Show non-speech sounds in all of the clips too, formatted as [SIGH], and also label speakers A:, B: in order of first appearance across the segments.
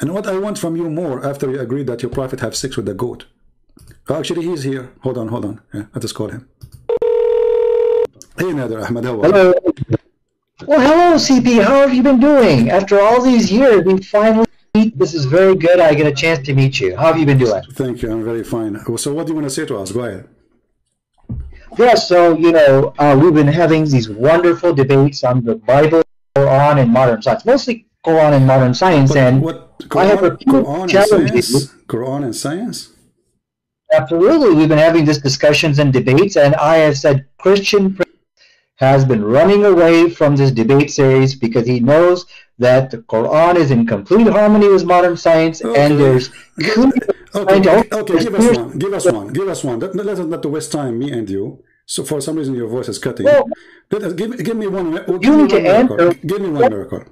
A: And what I want from you more after you agreed that your prophet have sex with the goat. Oh, actually, he's here. Hold on, hold on. Yeah, let us call him. Hey, Nadir Ahmed, how are you?
B: Hello. Well, hello, CP. How have you been doing? After all these years, we finally meet. This is very good. I get a chance to meet you. How have you been doing?
A: Thank you. I'm very fine. So, what do you want to say to us? Go ahead.
B: Yeah, so, you know, uh, we've been having these wonderful debates on the Bible, Quran, and modern science, mostly Quran and modern science.
A: But
B: and
A: what
B: I have
A: Quran,
B: repeated
A: Quran and
B: challenges.
A: science? Quran and science?
B: Absolutely. We've been having these discussions and debates, and I have said Christian has been running away from this debate series because he knows that the Quran is in complete harmony with modern science,
A: Okay.
B: and there's clear
A: Okay,
B: to-
A: okay, give us one. Give us one. Give us one. Let, let us not to waste time, me and you. So for some reason your voice is cutting.
B: Well-
A: Let us, give, give me one. Give
B: You
A: me
B: need to
A: one miracle.
B: answer-
A: Give me one miracle.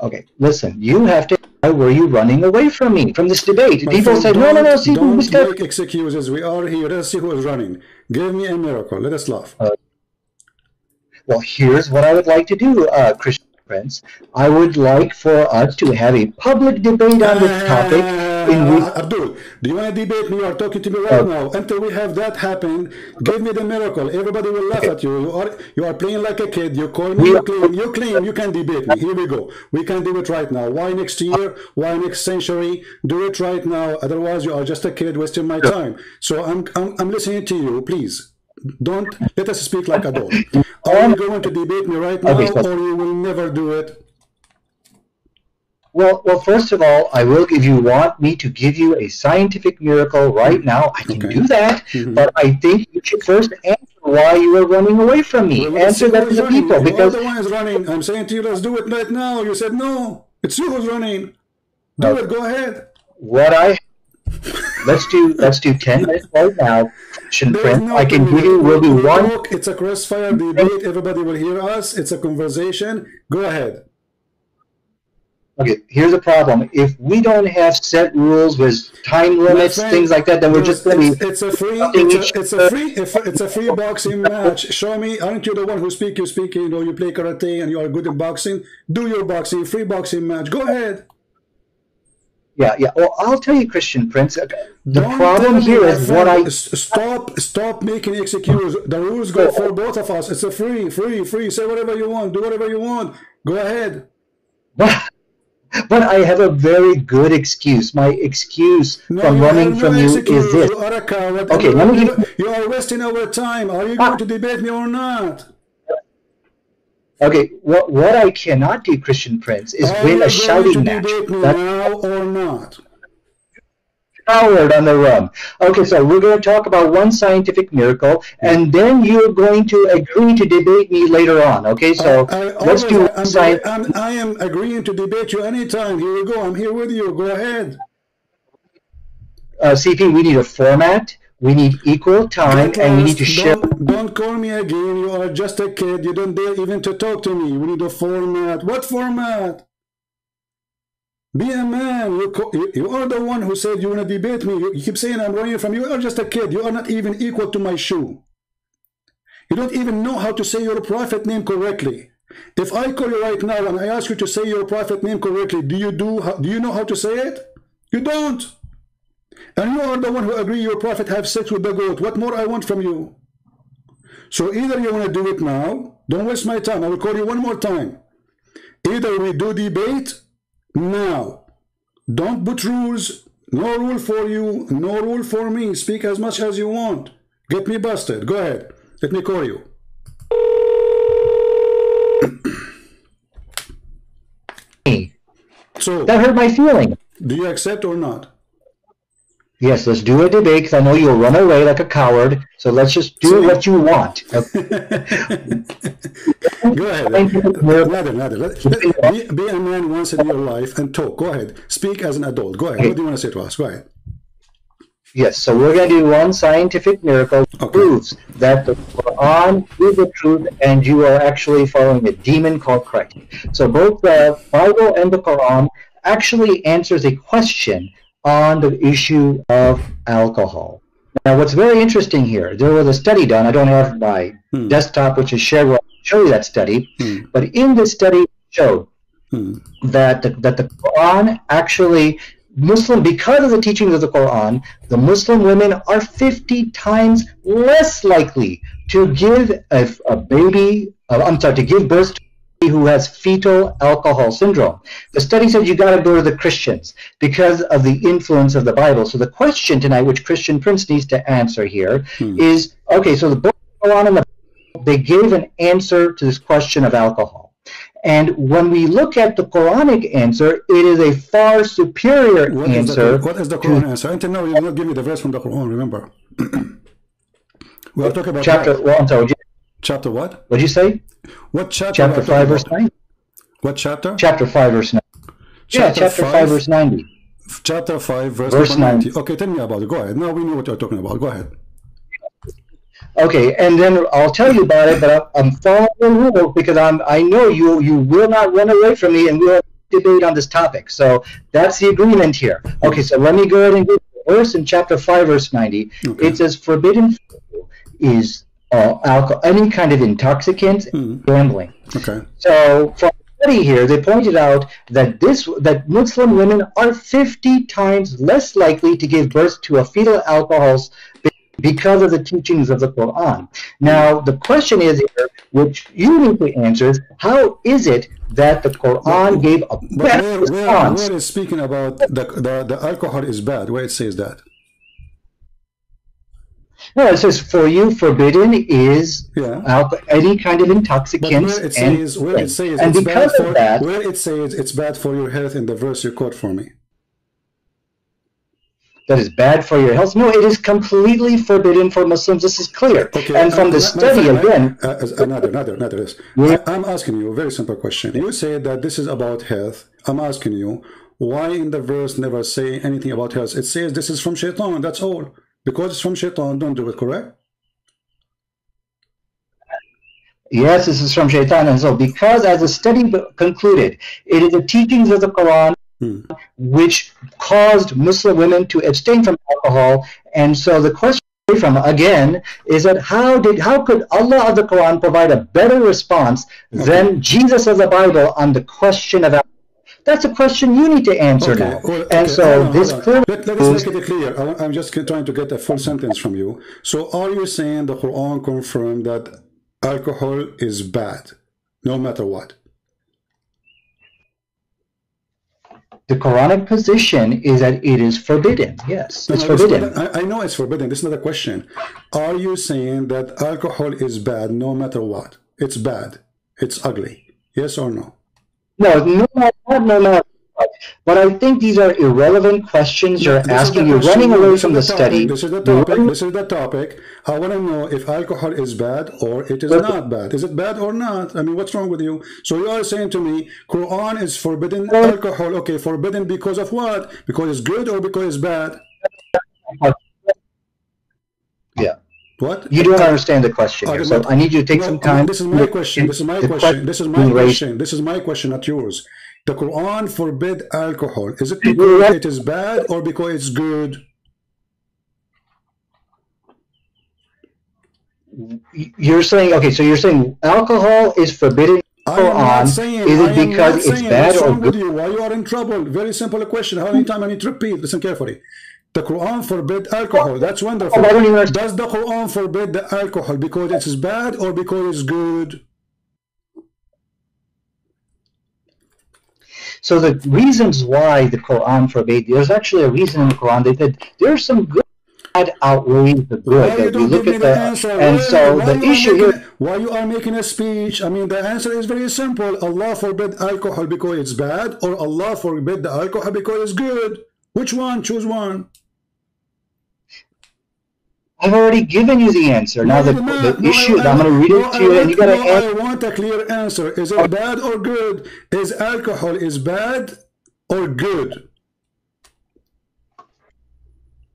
B: Okay, listen, you have to. Why were you running away from me, from this debate?
A: My
B: People
A: friend,
B: said, no, no, no, see,
A: Don't
B: Mr.
A: make excuses. We are here. Let's see who is running. Give me a miracle. Let us laugh.
B: Well, here's what I would like to do, uh, Christian Prince. I would like for us to have a public debate on this topic
A: Uh, Abdul, do you want to debate me? You are talking to me right
B: Oh.
A: now. Until we have that happen, give me the miracle. Everybody will laugh at you. You are you are playing like a kid. You call me. You claim. You claim you can debate me. Here we go. We can do it right now. Why next year? Why next century? Do it right now. Otherwise, you are just a kid wasting my time. So I'm I'm, I'm listening to you. Please. Don't let us speak like adults. [LAUGHS] Are you going to debate me right now, or you will never do it?
B: Well, well, first of all, I will give you want me to give you a scientific miracle right now. I can
A: Okay.
B: do that,
A: Mhm.
B: but I think you should first answer why you are running away from me.
A: Well,
B: answer that to the
A: running.
B: people
A: You
B: because
A: the one is running. I'm saying to you, let's do it right now. You said no. It's you who's running. Do
B: No.
A: it. Go ahead.
B: what I let's do let's do ten minutes right now. Christian
A: There is no
B: I can give you will
A: we
B: one.
A: It's a crossfire debate. Everybody will hear us. It's a conversation. Go ahead.
B: Okay, here's the problem. If we don't have set rules with time limits,
A: friend,
B: things like that, then we're just going
A: it's,
B: to be
A: it's a free. It's a, it's a free. If it's a free boxing match. Show me. Aren't you the one who speak? You speak. You know. You play karate and you are good in boxing. Do your boxing. Free boxing match. Go ahead.
B: Yeah, yeah. Well, I'll tell you, Christian Prince. uh, The
A: Don't
B: problem here is what I.
A: stop stop making excuses. The rules go for both of us. It's a free, free, free. Say whatever you want. Do whatever you want. Go ahead.
B: But I have a very good excuse. My excuse
A: No,
B: from running from you
A: excuse.
B: is this. Okay, let me give-
A: You are wasting our time. Are you
B: Ah.
A: going to debate me or not?
B: Okay, what what I cannot do, Christian Prince, is
A: Are
B: win
A: you
B: a
A: going
B: shouting
A: to
B: match.
A: debate me
B: That's
A: now or not?
B: Coward on the run. Okay, so we're going to talk about one scientific miracle, and then you're going to agree to debate me later on. Okay, so
A: I, I
B: let's do
A: I'm,
B: science.
A: I'm, I am agreeing to debate you anytime. Here we go. I'm here with you. Go ahead.
B: Uh, CP, we need a format. We need equal time,
A: Get
B: and we need to share.
A: Don't, don't call me again. You are just a kid. You don't dare even to talk to me. We need a format. What format? Be a man. You, you are the one who said you want to debate me. You, you keep saying I'm running from you. You are just a kid. You are not even equal to my shoe. You don't even know how to say your prophet name correctly. If I call you right now and I ask you to say your prophet name correctly, do you do? Do you know how to say it? You don't. And you are the one who agree your prophet have sex with the goat. What more I want from you? So either you want to do it now, don't waste my time. I will call you one more time. Either we do debate now. Don't put rules. No rule for you, no rule for me. Speak as much as you want. Get me busted. Go ahead. Let me call you. [COUGHS] So,
B: That hurt my feeling.
A: do you accept or not?
B: Yes, let's do a debate because I know you'll run away like a coward. So let's just do
A: See?
B: what you want. [LAUGHS]
A: Go ahead. Let- let- be, be a man once in your life and talk. Go ahead. Speak as an adult. Go ahead. What do you want to say to us? Go ahead.
B: Yes, so we're going to do one scientific miracle that
A: Okay.
B: proves that the Quran is the truth and you are actually following a demon called Christ. So both the Bible and the Quran actually answers a question on the issue of alcohol. Now, what's very interesting here, there was a study done. I don't have my
A: Hmm.
B: desktop, which is shared. I'll show you that study.
A: Hmm.
B: But in this study, it showed hmm. that the, that the Quran actually Muslim because of the teachings of the Quran, the Muslim women are 50 times less likely to give a, a baby. Uh, I'm sorry, to give birth to who has fetal alcohol syndrome. The study said you got to go to the Christians because of the influence of the Bible. So the question tonight, which Christian Prince needs to answer here, hmm. is okay. So the book Quran and the they gave an answer to this question of alcohol. And when we look at the Quranic answer, it is a far superior
A: what
B: answer.
A: Is the, what is the Quran answer? Until now, you did not give me the verse from the Quran, remember. [CLEARS THROAT] we are talking about
B: chapter. Well, I'm sorry,
A: chapter what?
B: What did you say?
A: What chapter?
B: Chapter 5, verse 9.
A: What chapter?
B: Chapter 5, verse 9. Chapter yeah, chapter 5, 5, verse 90.
A: Chapter 5, verse, verse 90. Okay, tell me about it. Go ahead. Now we know what you're talking about. Go ahead.
B: Okay, and then I'll tell you about it, but I'm following the rules because I'm I know you you will not run away from me, and we'll debate on this topic. So that's the agreement here. Okay, so let me go ahead and go verse in chapter five, verse ninety. Okay. It says, "Forbidden is uh, alcohol, any kind of intoxicants, mm. gambling."
A: Okay.
B: So from study here, they pointed out that this that Muslim women are 50 times less likely to give birth to a fetal alcohol because of the teachings of the Quran. Now, the question is here, which you need to answer, is how is it that the Quran gave a better where, response?
A: Where, where is speaking about the, the, the alcohol is bad? Where it says that?
B: No, it says for you forbidden is yeah. alcohol, any kind of intoxicants.
A: It says, and, where it says and because of for, that, where it says it's bad for your health in the verse you quote for me
B: that is bad for your health. No, it is completely forbidden for Muslims. This is clear. Okay, and from uh, the study friend, again.
A: Uh, another, another, another. Yeah. I, am asking you a very simple question. You say that this is about health. I'm asking you why in the verse never say anything about health. It says this is from shaitan. That's all. Because it's from shaitan, don't do it. Correct?
B: Yes, this is from shaitan. And so, because as the study concluded, it is the teachings of the Quran Hmm. which caused Muslim women to abstain from alcohol. And so the question from again is that how did how could Allah of the Quran provide a better response okay. than Jesus of the Bible on the question of alcohol? That's a question you need to answer okay. now. Well, okay. And so on, this clearly
A: Let, let us make it clear. I'm just trying to get a full sentence from you. So are you saying the Quran confirmed that alcohol is bad, no matter what?
B: The Quranic position is that it is forbidden. Yes, it's no, forbidden.
A: I, I, know it's forbidden. This is not a question. Are you saying that alcohol is bad no matter what? It's bad. It's ugly. Yes or no?
B: No, no, not no matter but I think these are irrelevant questions you're this asking. You're running away from the, the study.
A: This is the topic. This is the topic. I want to know if alcohol is bad or it is not bad. Is it bad or not? I mean, what's wrong with you? So you are saying to me, Quran is forbidden alcohol. Okay, forbidden because of what? Because it's good or because it's bad?
B: Yeah.
A: What?
B: You don't understand the question. So I need you to take no, some time.
A: This is my question. This is my question. This is my question. This is my question, not yours. The Quran forbid alcohol. Is it because it is bad or because it's good?
B: You're saying okay, so you're saying alcohol is forbidden Quran.
A: Saying, is it because it's bad or good? With you? Why you are in trouble? Very simple question. How many times I need to repeat? Listen carefully. The Quran forbid alcohol. That's wonderful. Does the Quran forbid the alcohol because it is bad or because it's good?
B: So the reasons why the Quran forbade, there's actually a reason in the Quran. They said there's some good that outweighs the good. Why you look at the, answer? and why, so the issue
A: making,
B: here.
A: Why you are making a speech? I mean, the answer is very simple. Allah forbid alcohol because it's bad, or Allah forbid the alcohol because it's good. Which one? Choose one.
B: I've already given you the answer. Now the, the no, issue, I, am going to read it to you, and you got to.
A: I want a clear answer. Is it bad or good? Is alcohol is bad or good?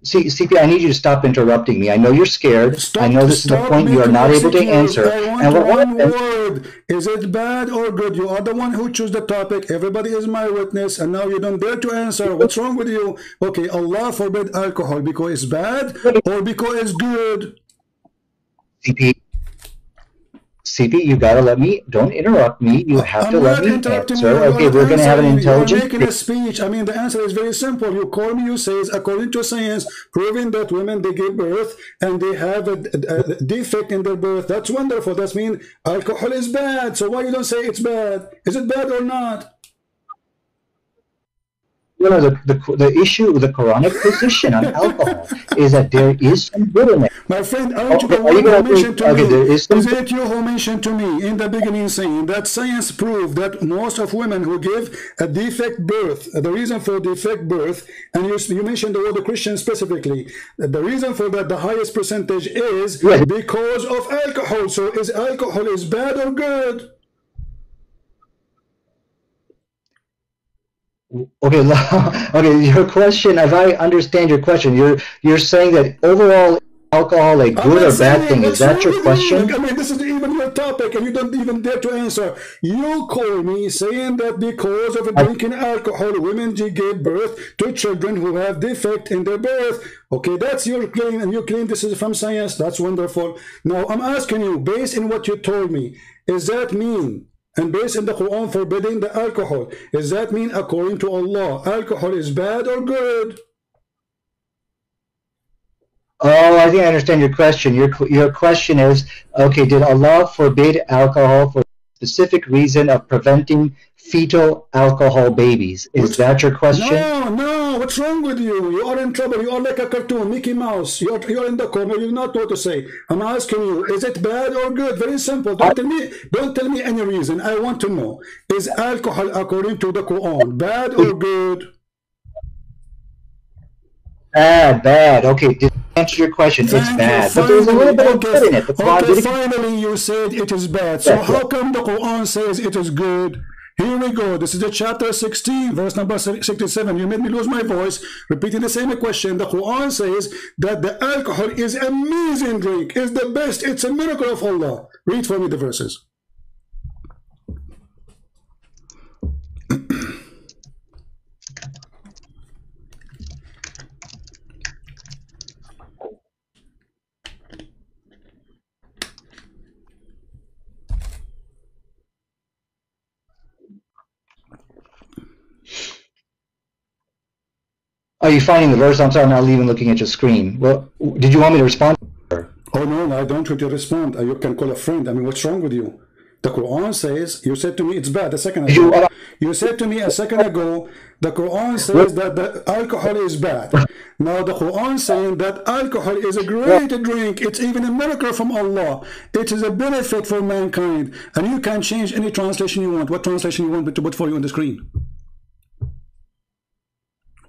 B: See, CP, I need you to stop interrupting me. I know you're scared. Stop, I know this is the point you are not able to answer.
A: and what one word. Is it bad or good? You are the one who chose the topic. Everybody is my witness, and now you don't dare to answer. What's wrong with you? Okay, Allah forbid alcohol because it's bad or because it's good?
B: CP, CP, you gotta let me. Don't interrupt me. You have
A: I'm
B: to let me answer.
A: You're
B: Okay, we're gonna have an intelligent.
A: You're making a speech. I mean, the answer is very simple. You call me, you say, according to science, proving that women they give birth and they have a, a- a defect in their birth. That's wonderful. That's mean alcohol is bad. So why you don't say it's bad? Is it bad or not?
B: You know, the, the, the issue with the Quranic position on alcohol is that there is some good in it.
A: My friend,
B: Okay, are you
A: mentioned to
B: okay,
A: me?
B: there is some-
A: Is it you who mentioned to me in the beginning saying that science proved that most of women who give a defect birth, the reason for defect birth, and you, you mentioned the word Christian specifically, the reason for that, the highest percentage is
B: Yes.
A: because of alcohol. So is alcohol is bad or good?
B: Okay, [LAUGHS] okay. Your question, if I understand your question, you're you're saying that overall alcohol a
A: I'm
B: good or bad thing. Is that your question?
A: you. I mean, this is even your topic, and you don't even dare to answer. You call me saying that because of drinking alcohol, women do give birth to children who have defect in their birth. Okay, that's your claim, and you claim this is from science. That's wonderful. Now, I'm asking you, based on what you told me, is that mean? And based on the Quran forbidding the alcohol, does that mean according to Allah, alcohol is bad or good?
B: Oh, I think I understand your question. Your your question is, okay, did Allah forbid alcohol for specific reason of preventing fetal alcohol babies? Is that your question?
A: No, no, what's wrong with you? You are in trouble. You are like a cartoon, Mickey Mouse. You're, you're in the corner. You not know what to say. I'm asking you, is it bad or good? Very simple. Don't tell me. Don't tell me any reason. I want to know: is alcohol, according to the Quran, bad or good?
B: Bad, bad. Okay, answer your question, it's bad. But there's a little bit of good in it. The Quran
A: okay, finally you said it is bad. So
B: That's
A: how
B: it.
A: come the Quran says it is good? Here we go. This is the chapter 16, verse number 67. You made me lose my voice repeating the same question. The Quran says that the alcohol is amazing drink, It's the best. It's a miracle of Allah. Read for me the verses.
B: Are you finding the verse? I'm sorry, I'm not even looking at your screen. Well, did you want me to respond?
A: Oh no, no I don't want you to respond. Uh, You can call a friend. I mean, what's wrong with you? The Quran says, you said to me it's bad a second ago.
B: You-
A: You said to me a second ago, the Quran says that the alcohol is bad. Now the Quran saying that alcohol is a great drink. It's even a miracle from Allah. It is a benefit for mankind. And you can change any translation you want. What translation you want me to put for you on the screen?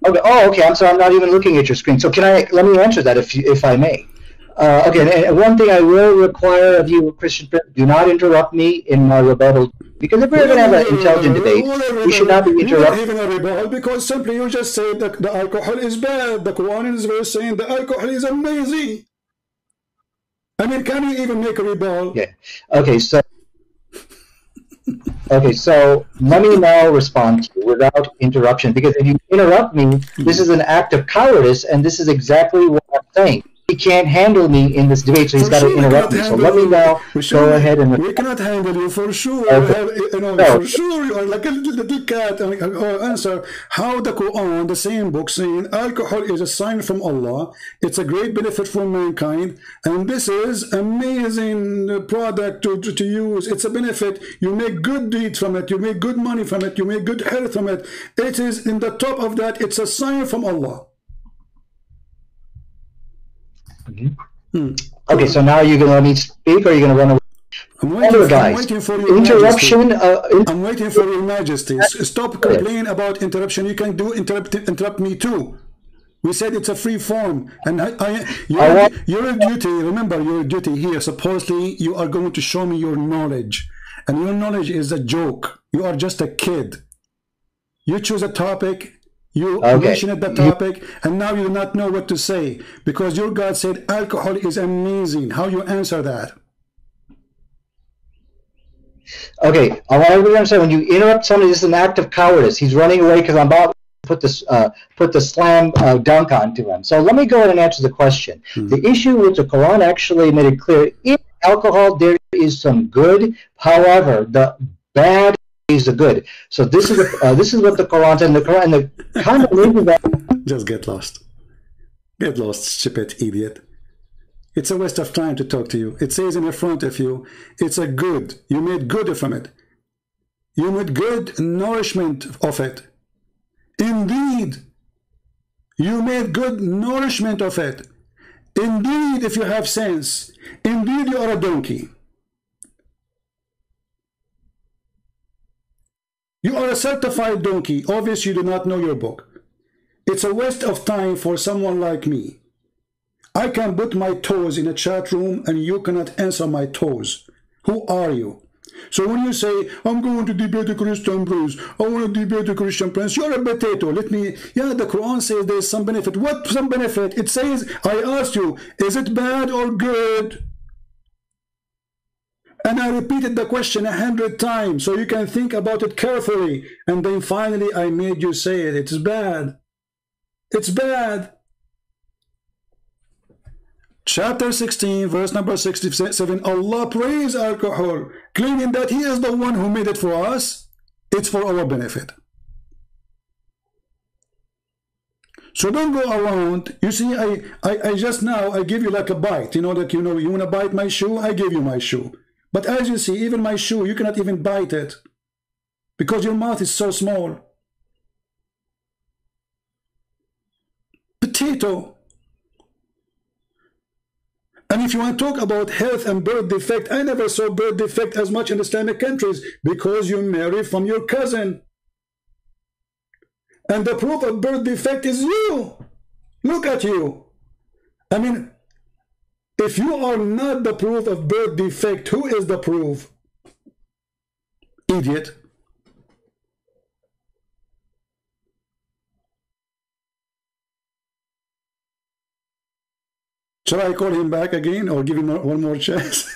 B: Okay. Oh, okay. I'm sorry. I'm not even looking at your screen. So can I? Let me answer that, if you, if I may. Uh, okay. And, one thing I will require of you, Christian, do not interrupt me in my rebuttal because if we're going to have an intelligent debate, we should not be interrupting.
A: even a rebel because simply you just say that the alcohol is bad. The Quran is very saying the alcohol is amazing. I mean, can you even make a rebuttal?
B: Yeah. Okay. So. Okay, so let me now respond to you without interruption because if you interrupt me, this hmm. is an act of cowardice, and this is exactly what I'm saying. He can't handle me in this debate, so he's got to
A: we
B: interrupt me. So let me now
A: sure
B: go ahead and
A: We cannot handle you for sure.
B: Okay.
A: Have, you know,
B: No.
A: For sure, you are like a little, cat. And uh, answer how the Quran, the same book, saying alcohol is a sign from Allah. It's a great benefit for mankind, and this is amazing product to, to, to use. It's a benefit. You make good deeds from it. You make good money from it. You make good health from it. It is in the top of that. It's a sign from Allah.
B: Okay, so now you're going to let me speak, or you're going to run away?
A: I'm waiting,
B: Other
A: I'm
B: guys,
A: waiting for your
B: interruption. Uh, in-
A: I'm waiting for your majesty. S- Stop complaining about interruption. You can do interrupt interrupt me too. We said it's a free form, and I, I, your,
B: I want-
A: your duty. Remember, your duty here. Supposedly, you are going to show me your knowledge, and your knowledge is a joke. You are just a kid. You choose a topic. You
B: Okay.
A: mention the topic, and now you do not know what to say because your God said alcohol is amazing. How you answer that?
B: Okay, I want to understand when you interrupt somebody, this is an act of cowardice. He's running away because I'm about to put this uh, put the slam uh, dunk onto him. So let me go ahead and answer the question.
A: Hmm.
B: The issue with the Quran actually made it clear if alcohol there is some good. However, the bad is the good. So this is uh, this is what the Quran and the Quran and the kind of that.
A: Just get lost. Get lost, stupid idiot. It's a waste of time to talk to you. It says in the front of you, it's a good. You made good from it. You made good nourishment of it. Indeed, you made good nourishment of it. Indeed, if you have sense, indeed you are a donkey. You are a certified donkey. Obviously, you do not know your book. It's a waste of time for someone like me. I can put my toes in a chat room and you cannot answer my toes. Who are you? So when you say, I'm going to debate a Christian prince, I want to debate a Christian prince, you're a potato. Let me, yeah, the Quran says there's some benefit. What some benefit? It says, I asked you, is it bad or good? And I repeated the question a hundred times so you can think about it carefully. And then finally I made you say it. It's bad. It's bad. Chapter 16, verse number 67, Allah praise alcohol, claiming that He is the one who made it for us. It's for our benefit. So don't go around. You see, I, I, I just now, I give you like a bite. You know, that you know, you want to bite my shoe? I give you my shoe. But as you see, even my shoe, you cannot even bite it. Because your mouth is so small. Potato. And if you want to talk about health and birth defect, I never saw birth defect as much in Islamic countries because you marry from your cousin. And the proof of birth defect is you. Look at you. I mean, if you are not the proof of birth defect, who is the proof? Idiot. Shall I call him back again or give him one more chance? [LAUGHS]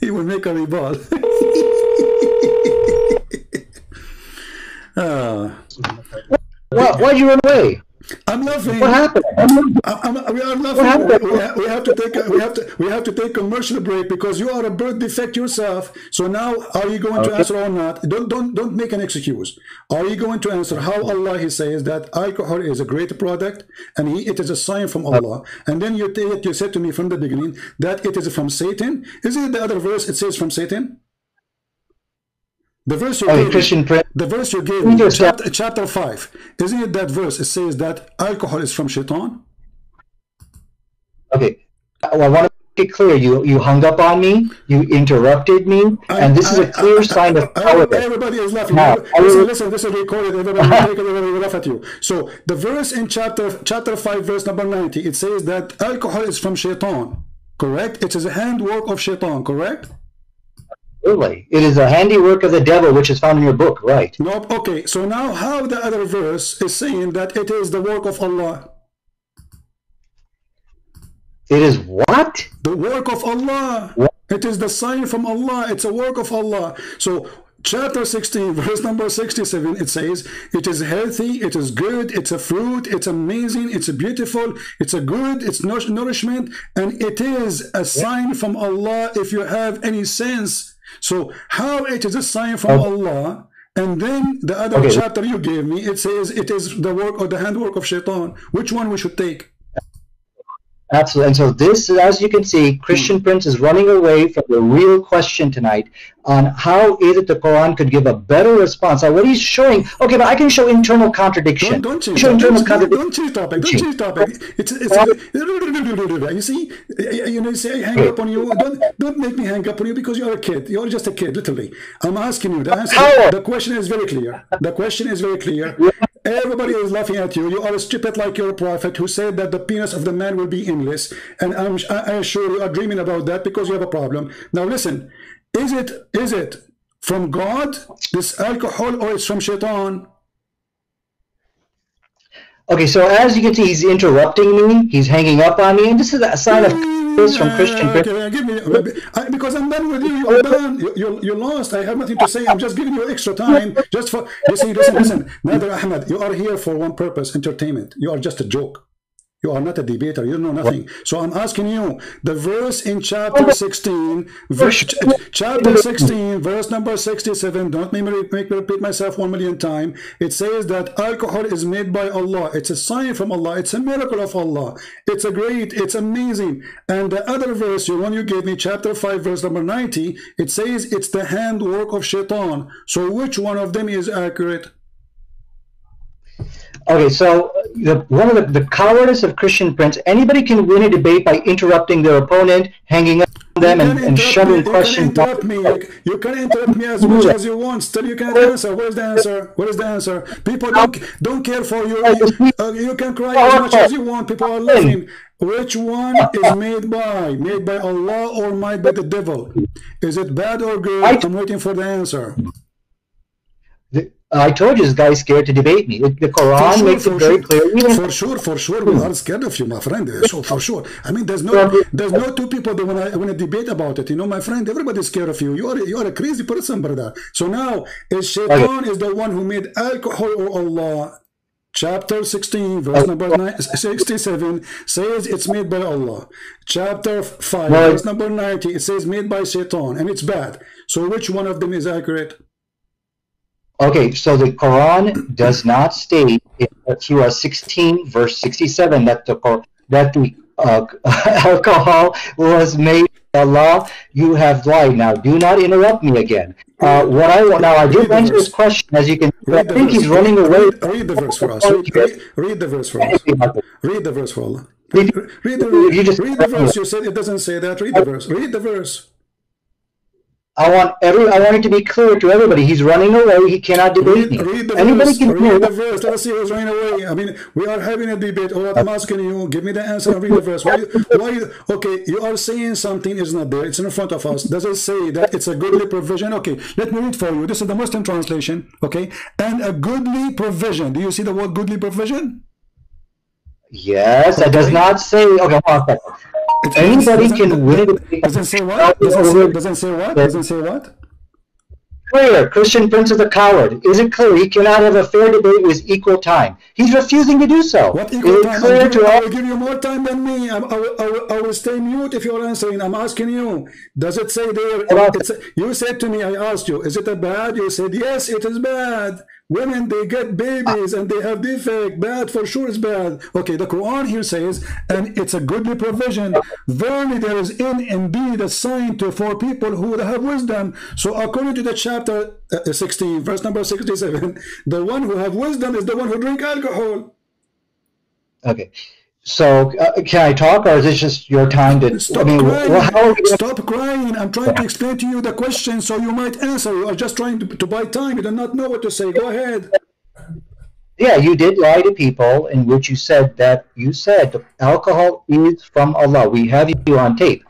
A: he will make a rebuttal. [LAUGHS]
B: uh, what? Why'd you run away?
A: I'm laughing.
B: What happened?
A: I'm, I'm, we are laughing. We, have, we have to take a, we have to we have to take commercial break because you are a birth defect yourself. So now, are you going okay. to answer or not? Don't don't don't make an excuse. Are you going to answer how Allah He says that alcohol is a great product and he, it is a sign from Allah? And then you take, you said to me from the beginning that it is from Satan. Isn't it the other verse? It says from Satan. The verse you
B: oh,
A: me, the verse you gave me, chapter, chapter 5, isn't it that verse? It says that alcohol is from shaitan?
B: Okay. Well, I want to make it clear. You you hung up on me, you interrupted me, I, and this I, is a clear I, sign of power.
A: Everybody is laughing. Now, listen, listen, this is recorded. [LAUGHS] Everybody will laugh at you. So the verse in chapter chapter 5, verse number 90, it says that alcohol is from shaitan. Correct? It is a handwork of shaitan, correct?
B: Absolutely. It is a handiwork of the devil, which is found in your book, right?
A: Nope. Okay. So now how the other verse is saying that it is the work of Allah?
B: It is what?
A: The work of Allah.
B: What?
A: It is the sign from Allah. It's a work of Allah. So chapter 16 [LAUGHS] verse number 67 it says it is healthy it is good it's a fruit it's amazing it's beautiful it's a good it's nourishment and it is a sign from allah if you have any sense so how it is a sign from oh. Allah, and then the other okay. chapter you gave me, it says it is the work or the handwork of shaitan. Which one we should take?
B: Absolutely. And so this, as you can see, Christian hmm. Prince is running away from the real question tonight on how is it the Quran could give a better response. Now, what he's showing, okay, but I can show internal contradiction.
A: Don't, don't change show internal don't, contradiction. Don't change topic. Don't change topic. It's, it's, you see, you know, you say I hang up on you. Don't, don't make me hang up on you because you're a kid. You're just a kid, literally. I'm asking you. The, answer, the question is very clear. The question is very clear. Everybody is laughing at you. You are stupid like your prophet who said that the penis of the man will be endless. And I'm, I assure you are dreaming about that because you have a problem. Now listen, is it is it from God, this alcohol, or it's from shaitan?
B: Okay, so as you can see, he's interrupting me. He's hanging up on me, and this is a sign of this from Christian.
A: Okay, give me I, because I'm done with you. You're done. You, you, you lost. I have nothing to say. I'm just giving you extra time. Just for you see. Listen, listen. Nadir Ahmed, you are here for one purpose: entertainment. You are just a joke. You are not a debater. You know nothing. So I'm asking you the verse in chapter 16, verse, chapter 16, verse number 67. Don't make me, make me repeat myself one million times. It says that alcohol is made by Allah. It's a sign from Allah. It's a miracle of Allah. It's a great, it's amazing. And the other verse, the one you gave me, chapter 5, verse number 90, it says it's the handwork of shaitan. So which one of them is accurate?
B: Okay, so the, one of the, the cowardice of Christian Prince, anybody can win a debate by interrupting their opponent, hanging up on them, and, and shoving questions.
A: You can interrupt me. You can interrupt me as much as you want. Still, you can't answer. Where's the answer? What is the answer? People don't don't care for you. You, uh, you can cry as much as you want. People are listening. Which one is made by? Made by Allah or made by the devil? Is it bad or good? I'm waiting for the answer.
B: I told you this guy is scared to debate me. The Quran sure, makes it very
A: sure.
B: clear. Even
A: for sure, for sure, we are scared of you, my friend. Uh, so for sure. I mean, there's no, there's no two people that want to when I debate about it. You know, my friend, everybody's scared of you. You are you are a crazy person, brother. So now, is Shaitan okay. is the one who made alcohol or Allah? Chapter 16, verse number 9, 67 says it's made by Allah. Chapter 5, verse number 90, it says made by Shaitan, and it's bad. So which one of them is accurate?
B: Okay, so the Quran does not state in Surah 16, verse 67, that the that the uh, [LAUGHS] alcohol was made by Allah. You have lied. Now, do not interrupt me again. Uh, what I want now, I did answer this question, as you can. Read I think verse. he's running
A: read,
B: away.
A: Read, read, the verse for us. Read, read, the verse for us. Read the verse for Allah. Read, read, the, read the verse. You said it doesn't say that. Read the verse. Read the verse.
B: I want every. I want it to be clear to everybody. He's running away. He cannot debate
A: read, me. Read the
B: Anybody
A: verse.
B: can
A: read
B: hear.
A: the verse. Let us see who's running away. I mean, we are having a debate. All I'm asking you, give me the answer read the verse. Why? Why? Okay, you are saying something is not there. It's in front of us. Does it say that it's a goodly provision? Okay, let me read for you. This is the Muslim translation. Okay, and a goodly provision. Do you see the word goodly provision?
B: Yes, okay. it does not say. Okay, hold on second. Anybody can win
A: it. Doesn't say what? Doesn't say, doesn't say what? Doesn't say what?
B: clear. Christian Prince is a coward. Is it clear he cannot have a fair debate with equal time? He's refusing to do so.
A: What equal time? Clear to I will give you more time than me. I, I, will, I, will, I will stay mute if you're answering. I'm asking you. Does it say there? It's, you said to me, I asked you, is it a bad? You said, yes, it is bad. Women, they get babies and they have defect. Bad, for sure is bad. Okay, the Quran here says, and it's a goodly provision. Verily there is in indeed a sign to for people who have wisdom. So according to the chapter uh, 16, verse number 67, [LAUGHS] the one who have wisdom is the one who drink alcohol.
B: Okay. So, uh, can I talk, or is this just your time to?
A: Stop I mean, crying! Well, Stop crying! I'm trying to explain to you the question, so you might answer. You are just trying to, to buy time. You do not know what to say. Go ahead.
B: Yeah, you did lie to people in which you said that you said alcohol is from Allah. We have you on tape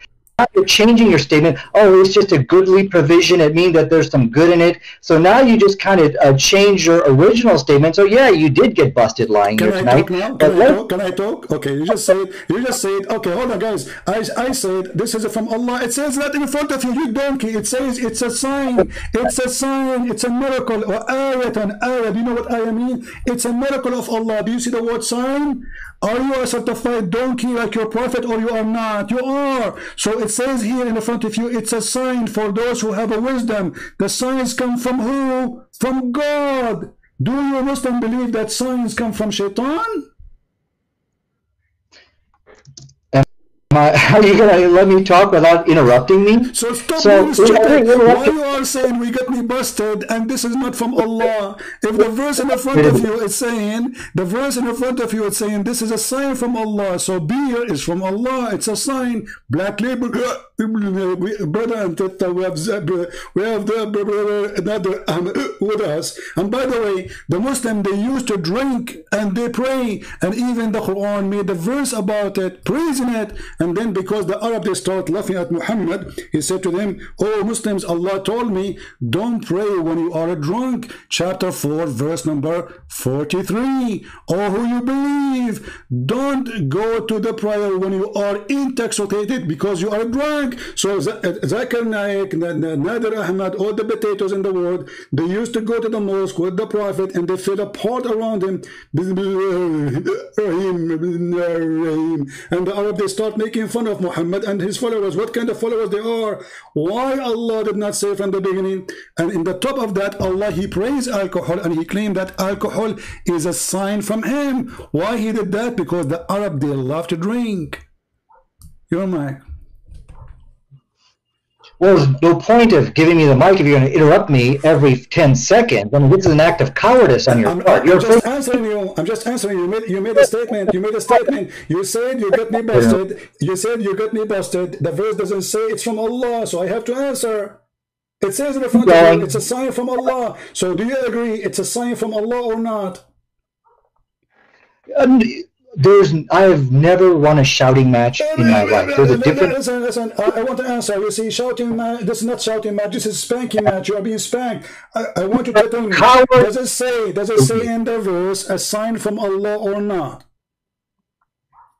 B: you're changing your statement. Oh, it's just a goodly provision. It means that there's some good in it. So now you just kind of uh, change your original statement. So yeah, you did get busted lying
A: Can
B: here
A: I
B: tonight.
A: Talk now? Can, I talk? Can I talk? Okay, you just said you just said okay. Hold on, guys. I I said this is from Allah. It says that in front of you, you donkey. It says it's a sign. It's a sign. It's a miracle. Or ayat and ayat. Do you know what I mean? It's a miracle of Allah. Do you see the word sign? Are you a certified donkey like your prophet or you are not? You are. So it says here in the front of you, it's a sign for those who have a wisdom. The signs come from who? From God. Do you Muslim believe that signs come from shaitan?
B: Are [LAUGHS] you gonna let me talk without interrupting me?
A: So stop so, being. Why you are saying we got me busted and this is not from Allah? If the verse in the front of you is saying, the verse in the front of you is saying this is a sign from Allah. So beer is from Allah. It's a sign. Black label, [LAUGHS] brother and sister, we have we have the another um, [LAUGHS] with us. And by the way, the Muslim they used to drink and they pray, and even the Quran made the verse about it, praising it And then because the Arab, they start laughing at Muhammad, he said to them, Oh Muslims, Allah told me, don't pray when you are drunk. Chapter 4, verse number 43. Oh, who you believe, don't go to the prayer when you are intoxicated because you are drunk. So uh, Zakir Naik, Nadir Ahmed, all the potatoes in the world, they used to go to the mosque with the Prophet and they fill a pot around him. And the Arab, they start making fun of Muhammad and his followers. What kind of followers they are? Why Allah did not say from the beginning? And in the top of that, Allah, he praised alcohol and he claimed that alcohol is a sign from him. Why he did that? Because the Arab, they love to drink. You're my
B: well, there's no point of giving me the mic if you're going to interrupt me every 10 seconds. I mean, this is an act of cowardice on your
A: I'm,
B: part.
A: I'm
B: You're
A: just answering you. I'm just answering you. You made, you made a statement. You made a statement. You said you got me [LAUGHS] busted. You said you got me busted. The verse doesn't say it's from Allah, so I have to answer. It says in the front of you, it's a sign from Allah. So do you agree it's a sign from Allah or not?
B: Um, there's I have never won a shouting match in my life. There's a different.
A: Listen, listen. I, I want to answer. You see, shouting match. This is not shouting match. This is spanking match. You are being spanked. I, I want you to tell me. Does it say? Does it say in the verse a sign from Allah or not?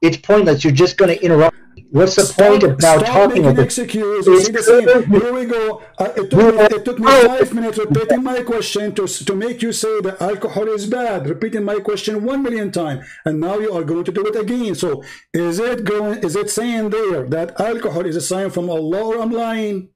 B: It's pointless. You're just going to interrupt What's the stop, point of now talking about
A: excuse. You see the same. Here we go. Uh, it, took me, it took me five minutes repeating my question to, to make you say that alcohol is bad. Repeating my question one million times, and now you are going to do it again. So is it going? Is it saying there that alcohol is a sign from Allah, or I'm lying?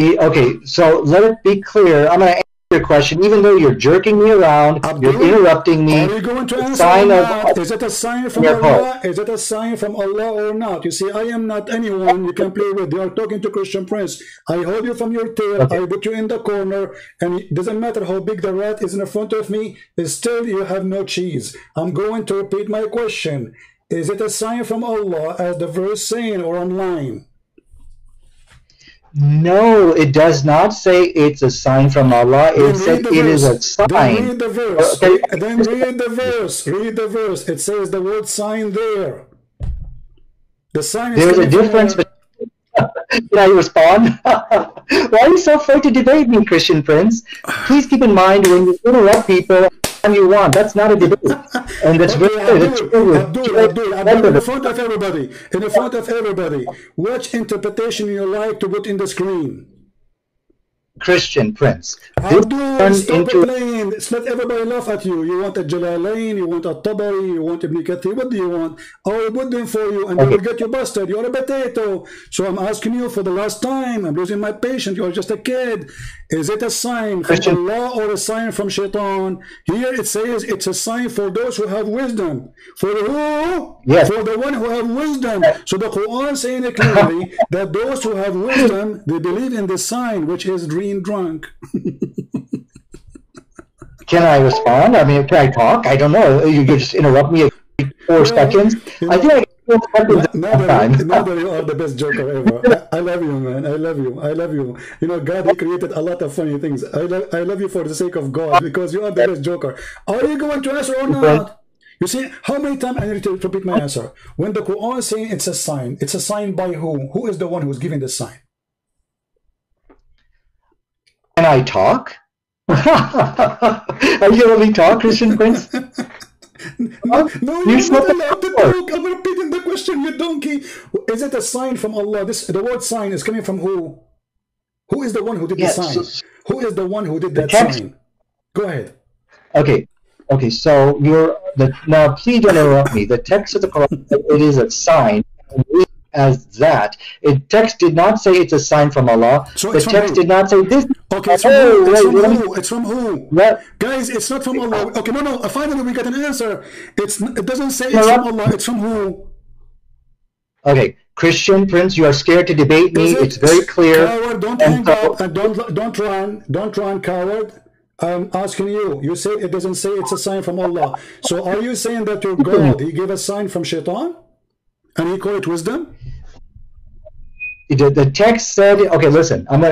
B: Okay, so let it be clear. I'm going to your question, even though you're jerking me around, you're interrupting me.
A: Are you going to answer sign of, Is it a sign from Allah? Is it a sign from Allah or not? You see, I am not anyone you can play with. You are talking to Christian Prince. I hold you from your tail. Okay. I put you in the corner, and it doesn't matter how big the rat is in front of me. Still, you have no cheese. I'm going to repeat my question. Is it a sign from Allah, as the verse saying, or lying?
B: No, it does not say it's a sign from Allah. It says it is a sign.
A: Then read the verse. Okay. Then read the verse. Read the verse. It says the word sign there. The sign is
B: There's a difference between [LAUGHS] Can I respond? [LAUGHS] Why are you so afraid to debate me, Christian Prince? Please keep in mind when you interrupt people you want. That's not a debate. [LAUGHS] And that's
A: okay, very Abdul, Abdul, Abdul, Abdul, in the front of everybody, in the front of everybody, which interpretation you like to put in the screen?
B: Christian Prince.
A: I Abdul, stop playing. Let everybody laugh at you. You want a Jalalain, you want a Tabari, you want Ibn Kathir. What do you want? I will put them for you and okay. they will get you busted. You're a potato. So I'm asking you for the last time. I'm losing my patience. You're just a kid. Is it a sign from Christian. Allah or a sign from Shaitan? Here it says it's a sign for those who have wisdom. For who?
B: Yes.
A: For the one who have wisdom. So the Quran saying it clearly [LAUGHS] that those who have wisdom, they believe in the sign, which is dream drunk. [LAUGHS]
B: can I respond? I mean, can I talk? I don't know. You, just interrupt me four well, seconds. You know, I think I
A: now, that, you are the best joker ever. I, I, love you, man. I love you. I love you. You know, God, He created a lot of funny things. I, lo- I love you for the sake of God because you are the best joker. Are you going to answer or not? You see, how many times I need to repeat my answer? When the Quran is saying it's a sign, it's a sign by whom? Who is the one who is giving the sign?
B: Can I talk? [LAUGHS] Are you me talk, Christian Prince? [LAUGHS]
A: no, no you're not allowed to talk. I'm repeating the question, you donkey. Is it a sign from Allah? This the word sign is coming from who? Who is the one who did yes. the sign? Who is the one who did that sign? Go ahead.
B: Okay. Okay, so you're the now please don't interrupt me. The text of the Quran it is a sign as that. It text did not say it's a sign from Allah. So the text did not say this.
A: Okay, it's from oh, who? It's from who? It's from who? What? Guys, it's not from Allah. Okay, no, no. Uh, finally, we get an answer. It's it doesn't say it's from Allah. It's from who?
B: Okay, Christian Prince, you are scared to debate me. It? It's very clear.
A: Coward, don't hang so, up and don't don't run. Don't run, coward. I'm asking you. You say it doesn't say it's a sign from Allah. So are you saying that your God, he gave a sign from Shaitan? And he called it wisdom?
B: The, the text said, okay, listen, I'm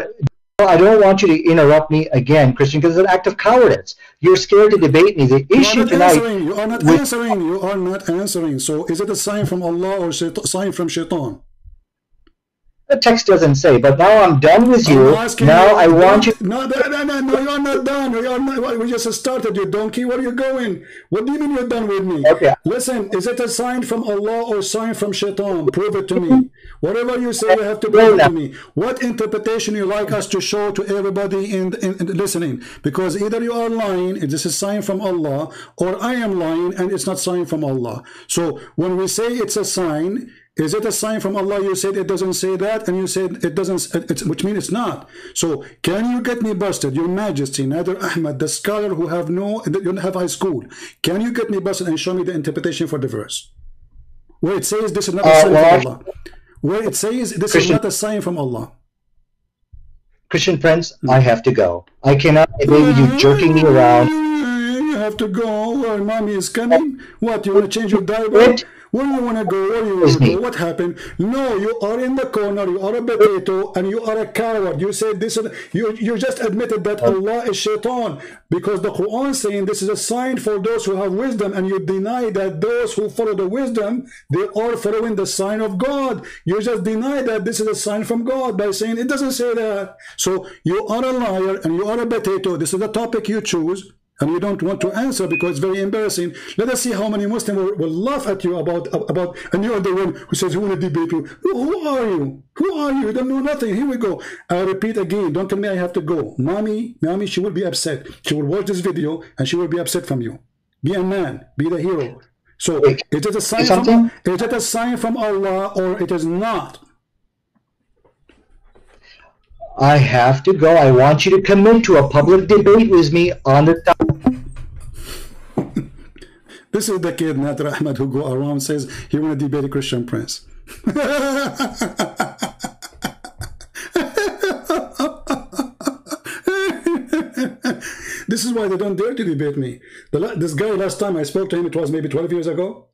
B: So I don't want you to interrupt me again, Christian, because it's an act of cowardice. You're scared to debate me. The issue
A: you
B: tonight.
A: Answering. You are not with, answering. You are not answering. So is it a sign from Allah or a sign from Shaitan?
B: The text doesn't say, but now I'm done with you. Now you, I want you. [LAUGHS]
A: No, no, no, no, no, you're not done. You're not, we just started, you donkey. Where are you going? What do you mean you're done with me?
B: Okay.
A: Listen, is it a sign from Allah or sign from Shaitan? Prove it to me. Whatever you say, you have to prove it to me. What interpretation you like us to show to everybody in, in, in listening? Because either you are lying, and this is sign from Allah, or I am lying, and it's not sign from Allah. So when we say it's a sign, is it a sign from Allah? You said it doesn't say that, and you said it doesn't, it's, which means it's not. So, can you get me busted, Your Majesty, Nadir Ahmed, the scholar who have no, you don't have high school, can you get me busted and show me the interpretation for the verse? Where it says this is not a uh, sign well, from Allah. Where it says this Christian, is not a sign from Allah.
B: Christian mm. I have to go. I cannot with you jerking me around.
A: You have to go where mommy is coming. What, you want to change your diaper? Where you want to go? Where you want to go? What happened? No, you are in the corner. You are a potato, and you are a coward. You said this. You you just admitted that oh. Allah is shaitan because the Quran saying this is a sign for those who have wisdom, and you deny that those who follow the wisdom they are following the sign of God. You just deny that this is a sign from God by saying it doesn't say that. So you are a liar and you are a potato. This is the topic you choose and you don't want to answer because it's very embarrassing. Let us see how many Muslims will, will laugh at you about about, and you're the one who says want to debate you. Who are you? Who are you? You don't know nothing. Here we go. I repeat again. Don't tell me I have to go. Mommy, mommy, she will be upset. She will watch this video and she will be upset from you. Be a man. Be the hero. So is it a sign from is it a sign from Allah or it is not?
B: I have to go. I want you to commit to a public debate with me on the topic.
A: this is the kid, Nadir Ahmed, who go around says he want to debate a Christian prince. [LAUGHS] this is why they don't dare to debate me. The, this guy, last time I spoke to him, it was maybe 12 years ago.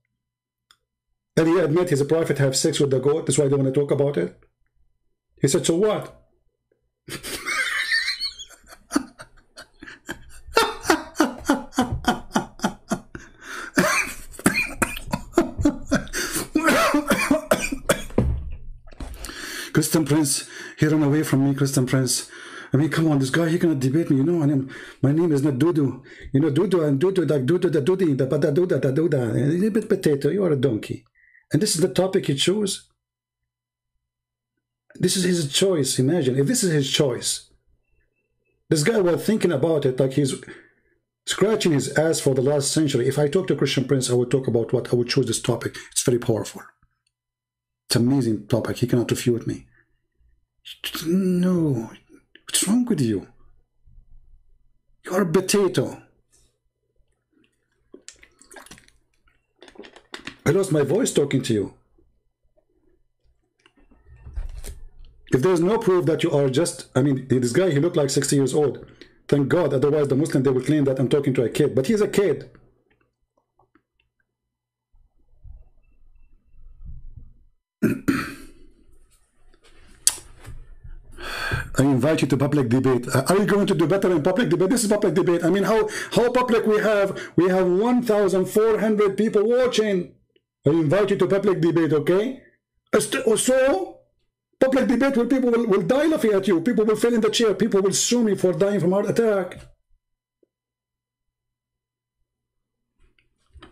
A: And he admit he's a prophet, have sex with the goat. That's why they want to talk about it. He said, so what? Christian Prince, he ran away from me, Christian Prince. I mean, come on, this guy, he cannot debate me. You know, name, my name is not Dudu. You know, Dudu and Dudu, like Dudu, the Dudi, the Bada Duda, the Duda. A bit potato, you are a donkey. And this is the topic he chose. This is his choice. Imagine if this is his choice. This guy was thinking about it like he's scratching his ass for the last century. If I talk to Christian Prince, I would talk about what I would choose this topic. It's very powerful. It's amazing topic. He cannot refute me. No, what's wrong with you? You're a potato. I lost my voice talking to you. If there's no proof that you are just, I mean, this guy, he looked like 60 years old. Thank God, otherwise the Muslim, they will claim that I'm talking to a kid. But he's a kid. [CLEARS THROAT] I invite you to public debate. Uh, are you going to do better in public debate? This is public debate. I mean, how, how public we have? We have 1,400 people watching. I invite you to public debate, okay? So, Public debate where people will, will die laughing at you. People will fall in the chair. People will sue me for dying from heart attack.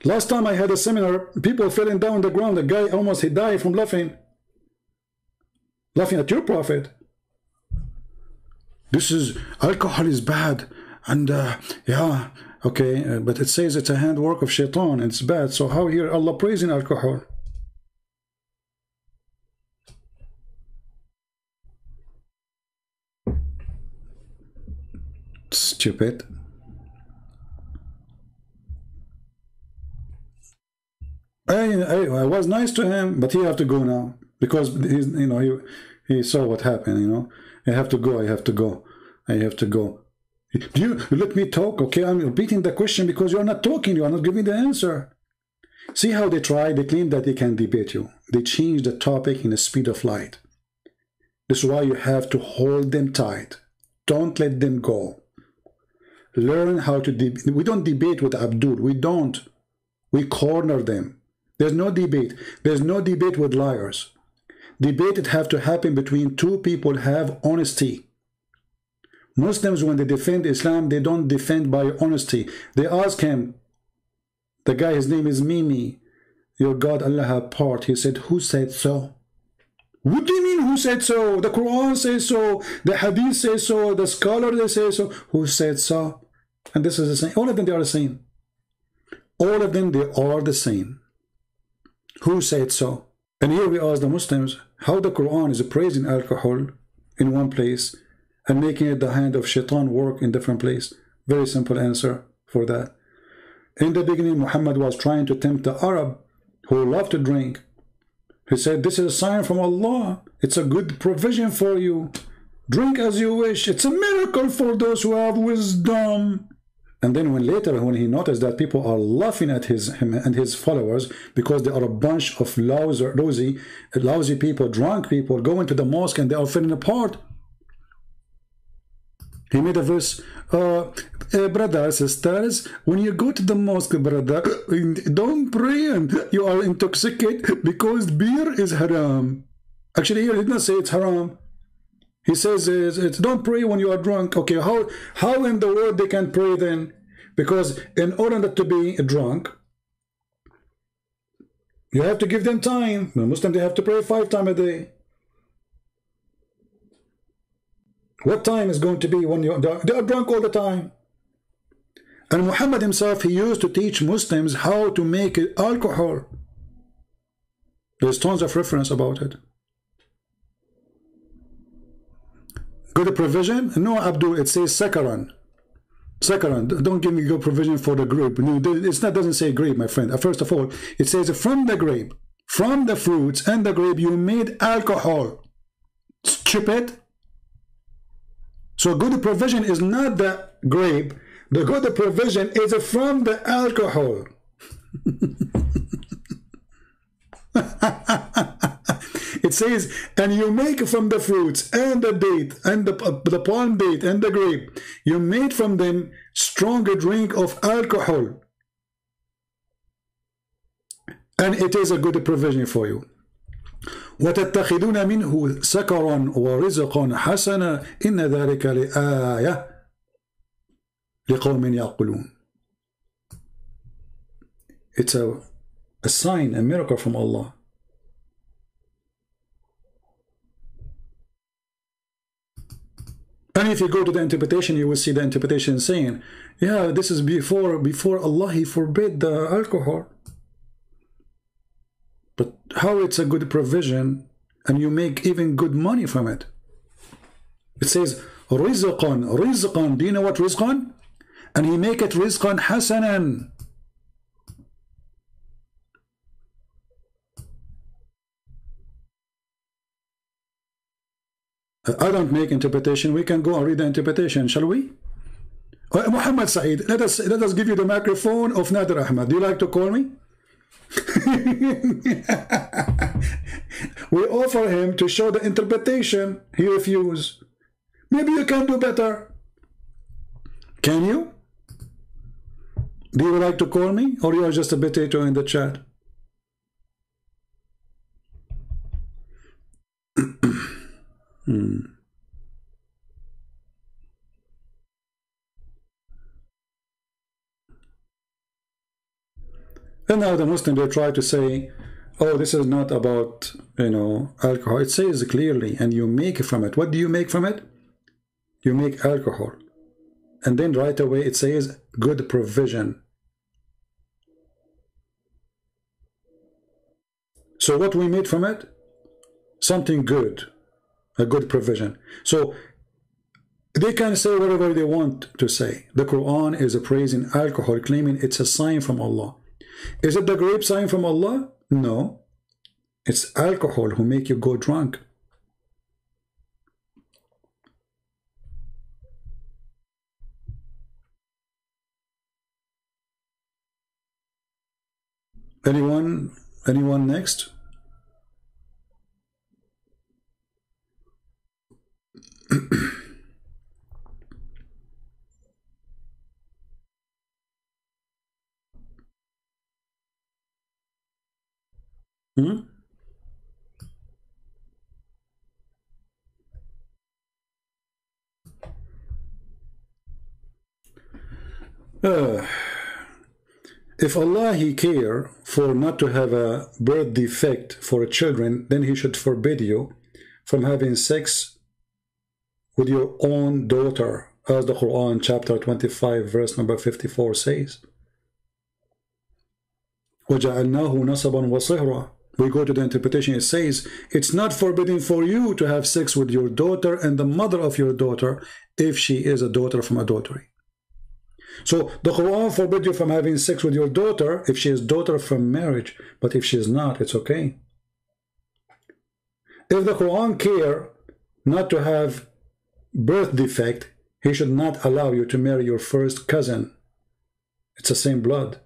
A: Last time I had a seminar, people falling down the ground. The guy almost he died from laughing. Laughing at your prophet. This is, alcohol is bad. And uh, yeah, okay, uh, but it says it's a handwork of shaitan. It's bad. So how here Allah praising alcohol? Stupid. I, I, was nice to him, but he have to go now because he's you know he he saw what happened. You know, I have to go. I have to go. I have to go. Do you let me talk? Okay, I'm repeating the question because you are not talking. You are not giving the answer. See how they try. They claim that they can debate you. They change the topic in the speed of light. This is why you have to hold them tight. Don't let them go. Learn how to debate. We don't debate with Abdul. We don't. We corner them. There's no debate. There's no debate with liars. Debate it have to happen between two people have honesty. Muslims, when they defend Islam, they don't defend by honesty. They ask him, the guy, his name is Mimi, your God, Allah apart. He said, who said so? What do you mean who said so? The Quran says so, the Hadith says so, the scholar they say so. Who said so? And this is the same. All of them, they are the same. All of them, they are the same. Who said so? And here we ask the Muslims how the Quran is praising alcohol in one place and making it the hand of shaitan work in different place. Very simple answer for that. In the beginning, Muhammad was trying to tempt the Arab who loved to drink. He said, this is a sign from Allah. It's a good provision for you. Drink as you wish. It's a miracle for those who have wisdom. And then when later, when he noticed that people are laughing at his him and his followers because they are a bunch of lousy, lousy people, drunk people, going to the mosque and they are falling apart. He made a verse, uh, uh, brothers, sisters, when you go to the mosque, brother, don't pray and you are intoxicated because beer is haram. Actually, he did not say it's haram. He says don't pray when you are drunk. Okay, how how in the world they can pray then? Because in order not to be drunk, you have to give them time. The Muslim they have to pray five times a day. What time is going to be when you they are drunk all the time? And Muhammad himself, he used to teach Muslims how to make alcohol. There's tons of reference about it. Good provision? No, Abdul, it says sakaran. Sakaran, don't give me good provision for the grape. No, it's not doesn't say grape, my friend. Uh, first of all, it says from the grape, from the fruits and the grape, you made alcohol. Stupid. So good provision is not the grape. The good provision is from the alcohol. [LAUGHS] [LAUGHS] it says, and you make from the fruits and the date and the, uh, the palm date and the grape, you made from them stronger drink of alcohol. And it is a good provision for you. وتتخذون منه سكرا ورزقا حسنا إن ذلك لآية لقوم يعقلون It's a, a sign, a miracle from Allah. And if you go to the interpretation, you will see the interpretation saying, yeah, this is before before Allah, He forbid the alcohol. But how it's a good provision and you make even good money from it. It says, rizqan, rizqan. Do you know what rizqan? And he make it rizqan hasanan. I don't make interpretation. We can go and read the interpretation, shall we? Uh, Muhammad Saeed, let us let us give you the microphone of Nadir Ahmed. Do you like to call me? [LAUGHS] we offer him to show the interpretation. He refused. Maybe you can do better. Can you? Do you like to call me? Or you are just a potato in the chat? Hmm. And now the Muslim, they try to say, oh, this is not about, you know, alcohol. It says clearly, and you make from it. What do you make from it? You make alcohol. And then right away it says good provision. So what we made from it? Something good, a good provision. So they can say whatever they want to say. The Quran is praising alcohol, claiming it's a sign from Allah. Is it the grape sign from Allah? No. It's alcohol who make you go drunk. Anyone? Anyone next? hmm? Uh, [SIGHS] if Allah He care for not to have a birth defect for children, then He should forbid you from having sex with your own daughter, as the Quran chapter 25 verse number 54 says. وَجَعَلْنَاهُ نَصَبًا وَصِهْرًا We go to the interpretation, it says, it's not forbidden for you to have sex with your daughter and the mother of your daughter if she is a daughter from adultery. So the Quran forbid you from having sex with your daughter if she is daughter from marriage, but if she is not, it's okay. If the Quran care not to have birth defect, he should not allow you to marry your first cousin. It's the same blood.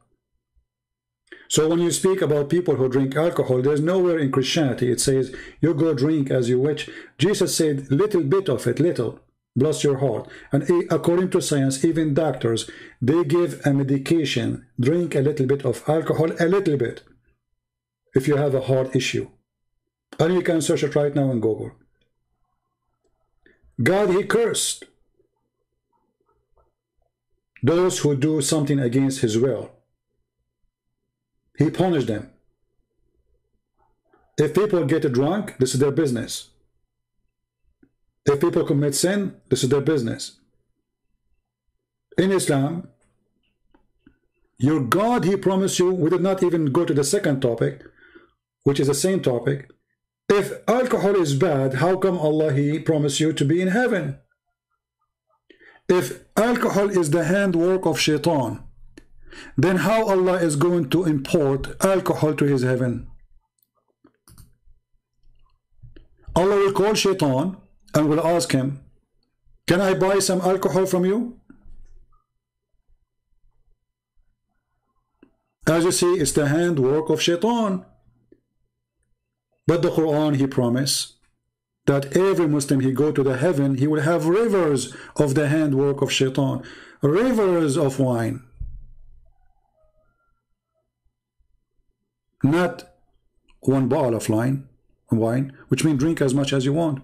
A: So when you speak about people who drink alcohol, there's nowhere in Christianity it says, you go drink as you wish. Jesus said, little bit of it, little. Bless your heart. And according to science, even doctors, they give a medication, drink a little bit of alcohol, a little bit, if you have a heart issue. And you can search it right now in Google. God, he cursed those who do something against his will. He punished them. If people get drunk, this is their business. If people commit sin, this is their business. In Islam, your God, he promised you, we did not even go to the second topic, which is the same topic. If alcohol is bad, how come Allah, he promised you to be in heaven? If alcohol is the handwork of shaitan, then how Allah is going to import alcohol to his heaven? Allah will call shaitan and will ask him, Can I buy some alcohol from you? As you see, it's the handwork of shaitan. But the Quran, he promised that every Muslim, he go to the heaven, he will have rivers of the handwork of shaitan, rivers of wine. Not one bottle of wine, wine, which means drink as much as you want.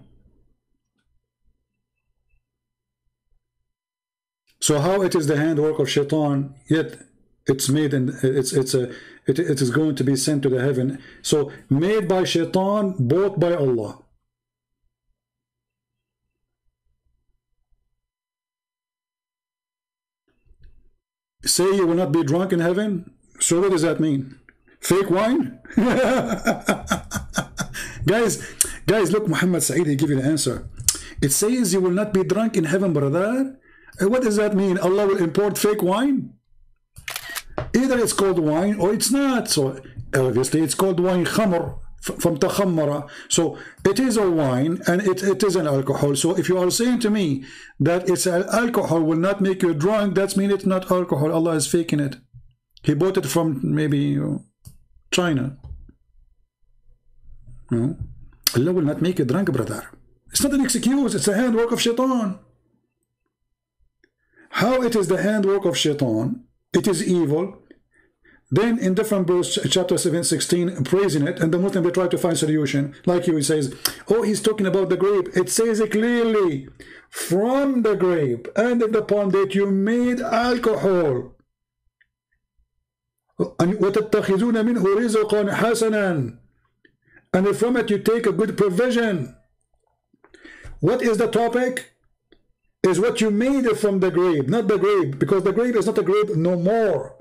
A: So how it is the handwork of shaitan, yet it's made and it's it's a it, it is going to be sent to the heaven. So made by shaitan, bought by Allah. Say you will not be drunk in heaven? So what does that mean? Fake wine? [LAUGHS] guys, guys, look, Muhammad Sa'id, he give you the answer. It says you will not be drunk in heaven, brother. What does that mean? Allah will import fake wine? Either it's called wine or it's not. So obviously it's called wine khamr from takhammara. So it is a wine and it, it is an alcohol. So if you are saying to me that it's an alcohol will not make you drunk, that means it's not alcohol. Allah is faking it. He bought it from maybe uh, China. No. Allah will not make you drunk, brother. It's not an excuse. It's a handwork of shaitan. How it is the handwork of shaitan, it is evil. Then in different verse, chapter 7, 16, praising it, and the Muslim they try to find solution. Like he says, oh, he's talking about the grape. It says it clearly, from the grape, and upon that you made alcohol. And وَتَتَّخِذُونَ مِنْهُ رِزْقًا حَسَنًا And from it you take a good provision. What is the topic? Is what you made from the grape, not the grape, because the grape is not a grape no more.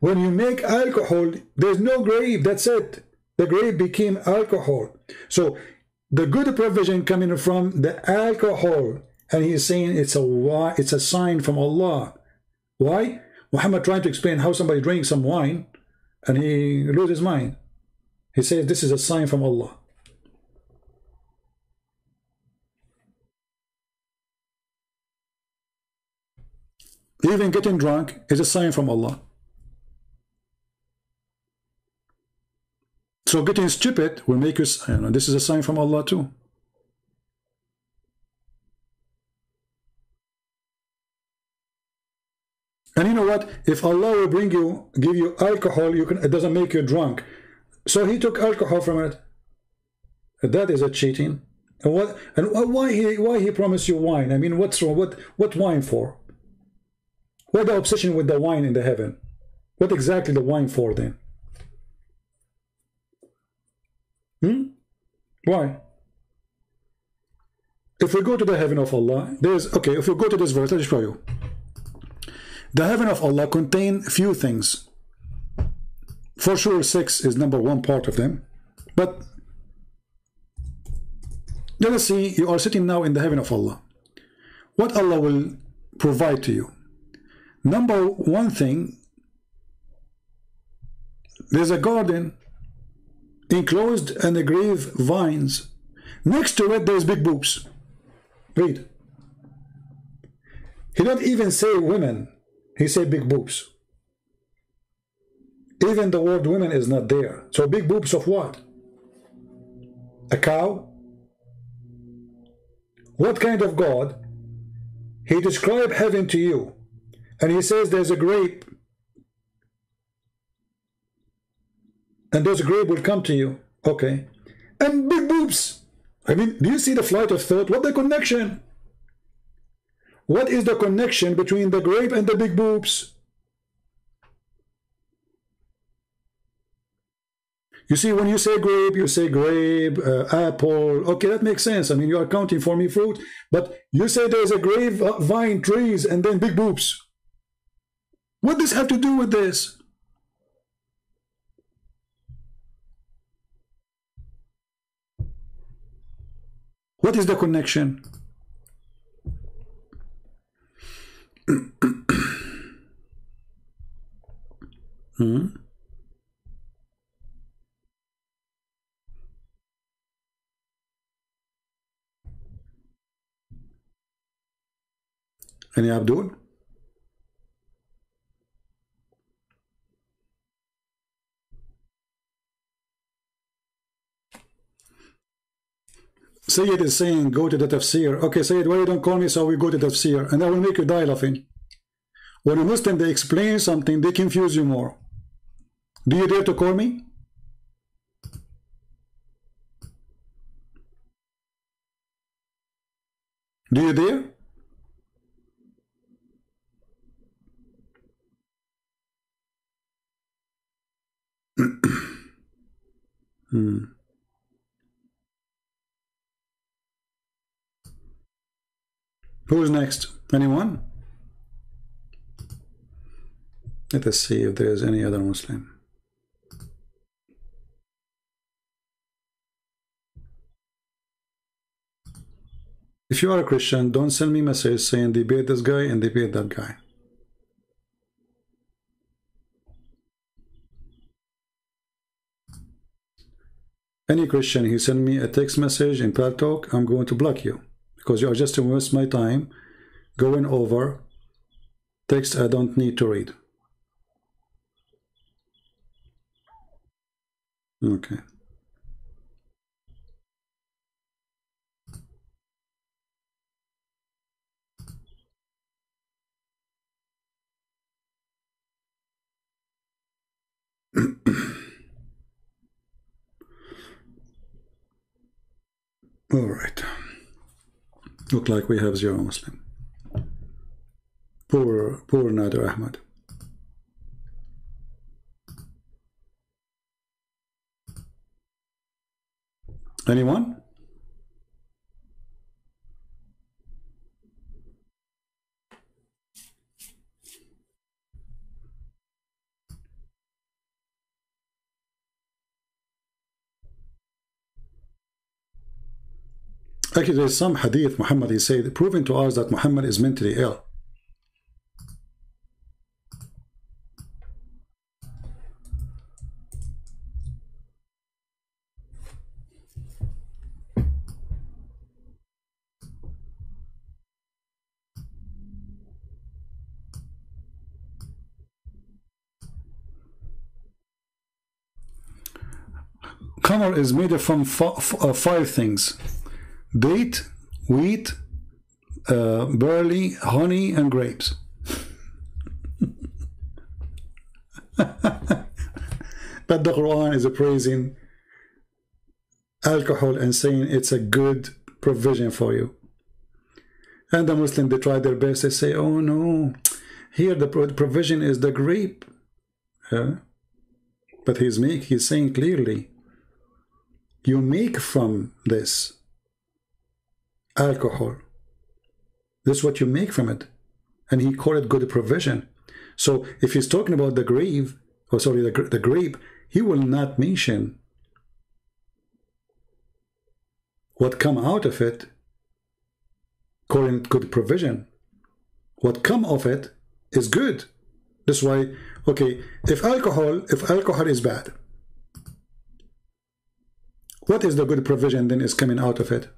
A: When you make alcohol, there's no grape, that's it. The grape became alcohol. So the good provision coming from the alcohol, and he's saying it's a why it's a sign from Allah. Why? Muhammad trying to explain how somebody drinks some wine and he loses his mind. He says this is a sign from Allah. Even getting drunk is a sign from Allah. So getting stupid will make you, you know, this is a sign from Allah too. And you know what? If Allah will bring you, give you alcohol, you can, it doesn't make you drunk. So he took alcohol from it. That is a cheating. And what and why he why he promised you wine? I mean, what's wrong? What what wine for? What the obsession with the wine in the heaven? What exactly the wine for then? Hmm? Why? If we go to the heaven of Allah, there's okay. If we go to this verse, let me show you. The heaven of Allah contain few things. For sure, sex is number one part of them, but let us see, you are sitting now in the heaven of Allah. What Allah will provide to you. Number one thing, there's a garden enclosed and a grave vines. Next to it, there's big boobs. Read. He don't even say women. He say big boobs. Even the word women is not there. So big boobs of what? A cow? What kind of God? He described heaven to you. And he says there's a grape. And those grape will come to you. Okay. And big boobs. I mean, do you see the flight of thought? What the connection? What is the connection between the grape and the big boobs? You see, when you say grape, you say grape, uh, apple. Okay, that makes sense. I mean, you are counting for me fruit. But you say there's a grape, uh, vine, trees, and then big boobs. What does have to do with this? What is the connection? hmm? Any Abdul? Sayyid is saying, go to the tafsir. Okay, Sayyid, why you don't call me so we go to the tafsir? And I will make you die laughing. When a Muslim, they explain something, they confuse you more. Do you dare to call me? Do you dare? [CLEARS THROAT] hmm. Who's next? Anyone? Let us see if there's any other Muslim. If you are a Christian, don't send me message saying debate this guy and debate that guy. Any Christian, he send me a text message in Paltalk, I'm going to block you because you are just to waste my time going over text I don't need to read. Okay. [COUGHS] All right. Look like we have zero Muslim. Poor, poor Nadir Ahmed. Anyone? Actually, there's some hadith Muhammad he said proving to us that Muhammad is mentally ill. Khamr is made from uh, five things date, wheat, uh, barley, honey, and grapes. [LAUGHS] but the Quran is praising alcohol and saying it's a good provision for you. And the Muslim, they try their best. They say, oh no, here the provision is the grape. Yeah? But he's make, he's saying clearly, you make from this alcohol. This is what you make from it. And he called it good provision. So if he's talking about the grave, or sorry, the, the grape, he will not mention what come out of it, calling it good provision. What come of it is good. That's why, okay, if alcohol, if alcohol is bad, what is the good provision then is coming out of it?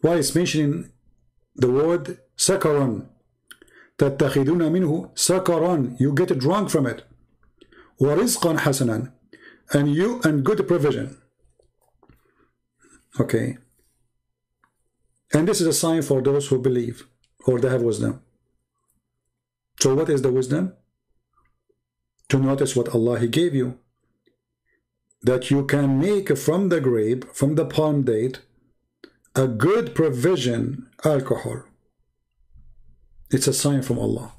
A: Why is mentioning the word sakaran? تتخذون منه سكران you get drunk from it ورزقا حسنا and you and good provision okay and this is a sign for those who believe or they have wisdom so what is the wisdom to notice what Allah he gave you that you can make from the grape from the palm date a good provision alcohol it's a sign from Allah.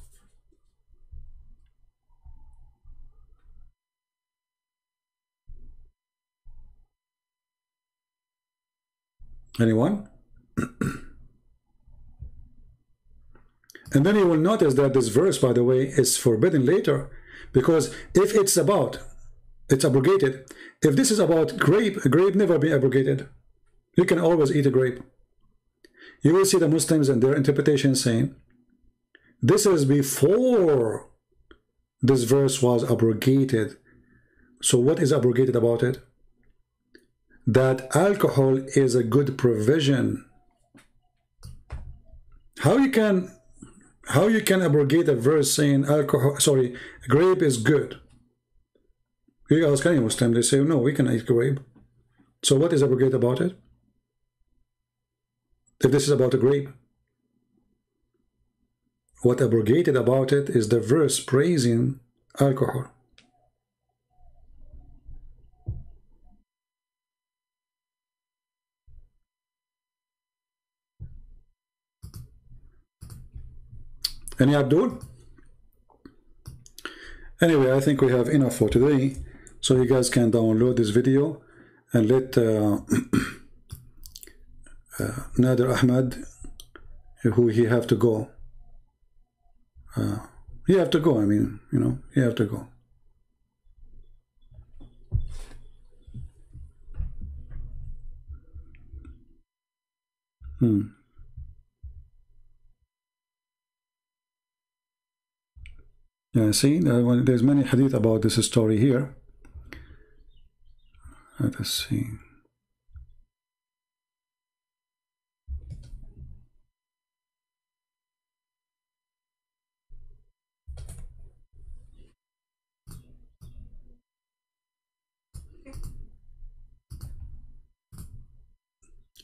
A: Anyone? [CLEARS THROAT] and then you will notice that this verse, by the way, is forbidden later. Because if it's about, it's abrogated. If this is about grape, grape never be abrogated. You can always eat a grape. You will see the Muslims and their interpretation saying, this is before this verse was abrogated. So what is abrogated about it? That alcohol is a good provision. How you can how you can abrogate a verse saying alcohol sorry grape is good you ask any muslim they say no we can eat grape so what is abrogated about it if this is about a grape what abrogated about it is the verse praising alcohol. Any Abdul? Anyway, I think we have enough for today. So you guys can download this video and let uh, [CLEARS THROAT] uh, Nadir Ahmed, who he have to go uh, you have to go. I mean, you know, you have to go. Hmm. Yeah, see, there's many hadith about this story here. Let us see.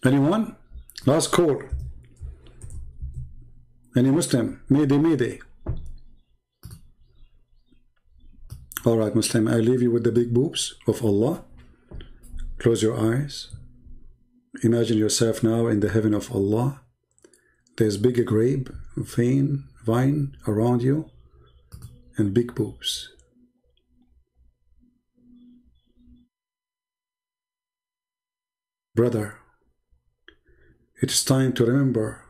A: Anyone? Last call. Any Muslim? Mayday, Mayday. All right, Muslim, I leave you with the big boobs of Allah. Close your eyes. Imagine yourself now in the heaven of Allah. There's big grape, vine, vine around you, and big boobs. Brother, it is time to remember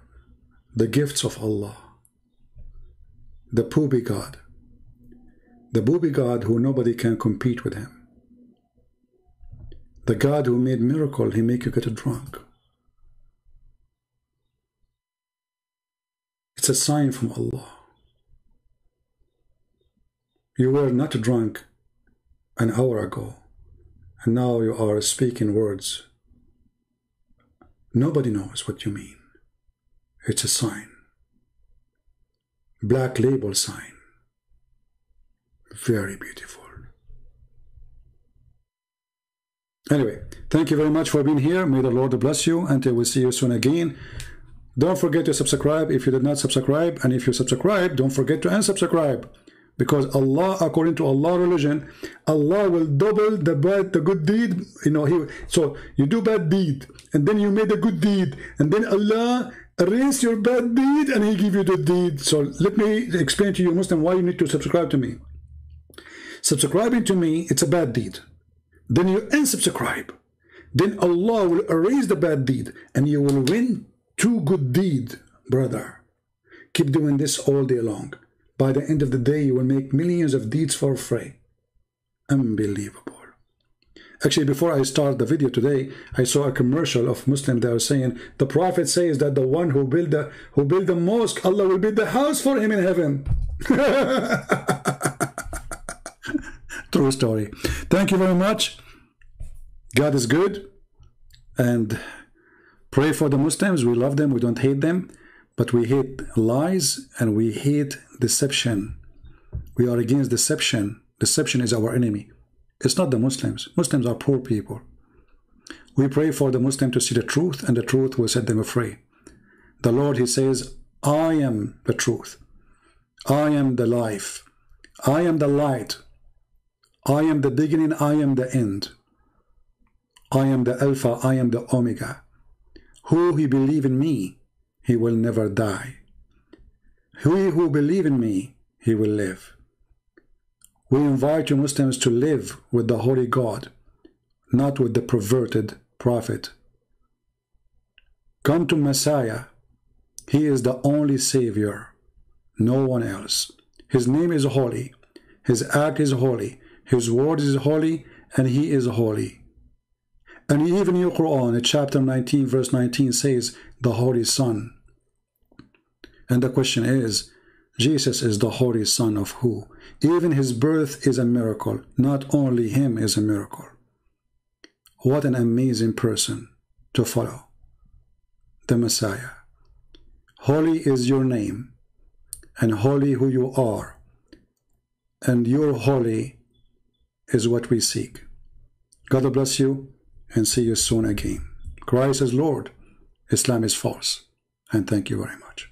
A: the gifts of Allah, the Pubi God, the Booby God who nobody can compete with him, the God who made miracle, he make you get drunk. It's a sign from Allah. You were not drunk an hour ago, and now you are speaking words Nobody knows what you mean. It's a sign. Black label sign. Very beautiful. Anyway, thank you very much for being here. May the Lord bless you. Until we see you soon again. Don't forget to subscribe if you did not subscribe. And if you subscribe, don't forget to unsubscribe. because Allah, according to Allah religion, Allah will double the bad, the good deed. You know, He so you do bad deed, and then you made a good deed, and then Allah erase your bad deed, and He give you the deed. So let me explain to you, Muslim, why you need to subscribe to me. Subscribing to me, it's a bad deed. Then you unsubscribe. Then Allah will erase the bad deed, and you will win two good deed, brother. Keep doing this all day long. By the end of the day, you will make millions of deeds for free. Unbelievable. Actually, before I start the video today, I saw a commercial of Muslim that was saying, the Prophet says that the one who build the who build the mosque, Allah will build the house for him in heaven. [LAUGHS] True story. Thank you very much. God is good. And pray for the Muslims. We love them. We don't hate them. But we hate lies and we hate deception. We are against deception. Deception is our enemy. It's not the Muslims. Muslims are poor people. We pray for the Muslim to see the truth and the truth will set them free. The Lord, He says, I am the truth. I am the life. I am the light. I am the beginning. I am the end. I am the Alpha. I am the Omega. Who he believe in me, he will never die. He who believe in me, he will live. We invite you Muslims to live with the Holy God, not with the perverted prophet. Come to Messiah. He is the only Savior, no one else. His name is holy. His act is holy. His word is holy, and he is holy. And even your Quran, chapter 19, verse 19 says, the Holy Son. And the question is, Jesus is the Holy Son of who? Even his birth is a miracle. Not only him is a miracle. What an amazing person to follow. The Messiah. Holy is your name, and holy who you are. And your holy is what we seek. God bless you, and see you soon again. Christ is Lord. Islam is false. And thank you very much.